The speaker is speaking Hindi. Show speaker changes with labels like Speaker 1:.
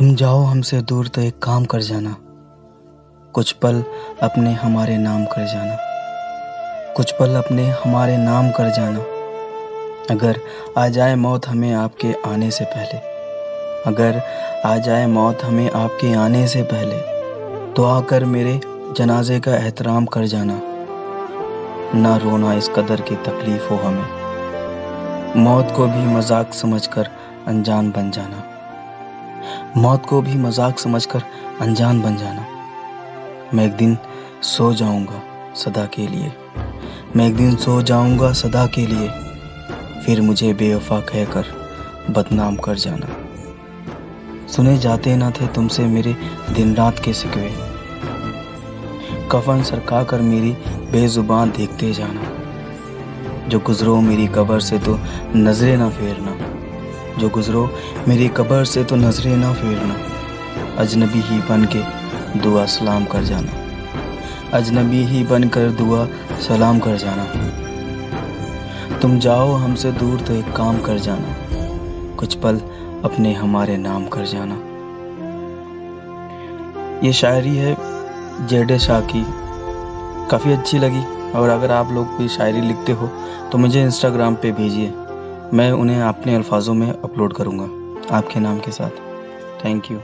Speaker 1: तुम जाओ हमसे दूर तो एक काम कर जाना। कुछ पल अपने हमारे नाम कर जाना। कुछ पल अपने हमारे नाम कर जाना। अगर आ जाए मौत हमें आपके आने से पहले। अगर आ जाए मौत हमें आपके आने से पहले तो आकर मेरे जनाजे का एहतराम कर जाना। ना रोना इस कदर की तकलीफ़ हो हमें। मौत को भी मज़ाक समझकर अनजान बन जाना। मौत को भी मज़ाक समझकर अनजान बन जाना। मैं एक दिन सो जाऊँगा सदा के लिए। मैं एक दिन सो जाऊँगा सदा के लिए। फिर मुझे बेवफा कहकर बदनाम कर जाना। सुने जाते ना थे तुमसे मेरे दिन रात के सिकवे। कफन सरका कर मेरी बेजुबान देखते जाना। जो गुजरो मेरी कबर से तो नज़रें ना फेरना। जो गुजरो, मेरी कब्र से तो नज़रें ना फेरना। अजनबी ही बन के दुआ सलाम कर जाना। अजनबी ही बन कर दुआ सलाम कर जाना। तुम जाओ, हमसे दूर तो एक काम कर जाना। कुछ पल अपने हमारे नाम कर जाना। ये शायरी है जेडे शाह की। काफ़ी अच्छी लगी, और अगर आप लोग भी शायरी लिखते हो तो मुझे इंस्टाग्राम पे भेजिए। मैं उन्हें अपने अल्फाजों में अपलोड करूँगा। आपके नाम के साथ। Thank you